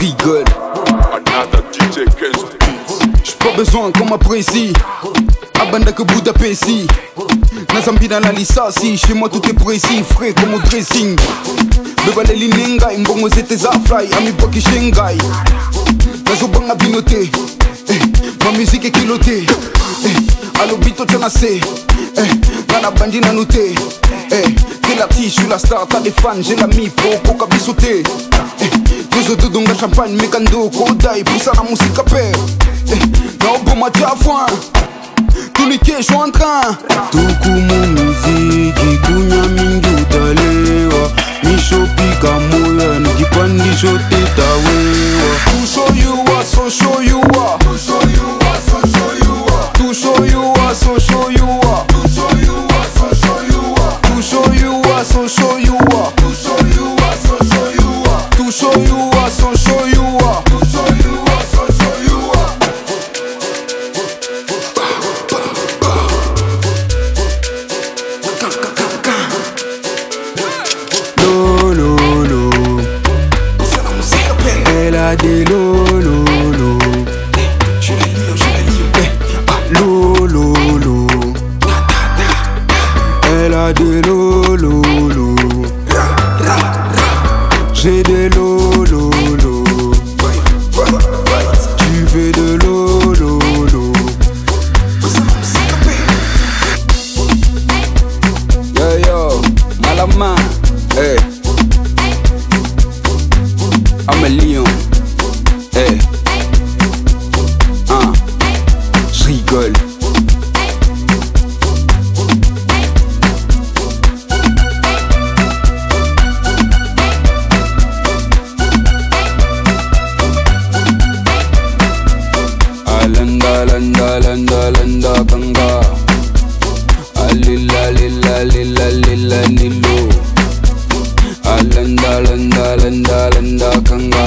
rigole. Pas besoin qu'on m'apprécie. Abanda que Bouddha Nazambi dans la lisasi. Chez moi tout est précis, frais comme au dressing. bebaleli nengai mbongo zete za fly amibokishe ngai eh, mamiziki ekilo te eh, alobi eh, nga bandi nanu eh, te la tishu la star ta defan je la mifo okoka biso te eh, kuzodudunga champagne mikanduku udai pusana muzika pe. Eh, Naoboma tafwa tulikeshwa entrain tukumu muziki kunya mingi utalewa mishopika moya nikipandisho tetawewa kushoyuwa sosho des Elle a des lolo లిల్ల లిల్ల నిల్లు అలందాలందాలందాలందాకంగా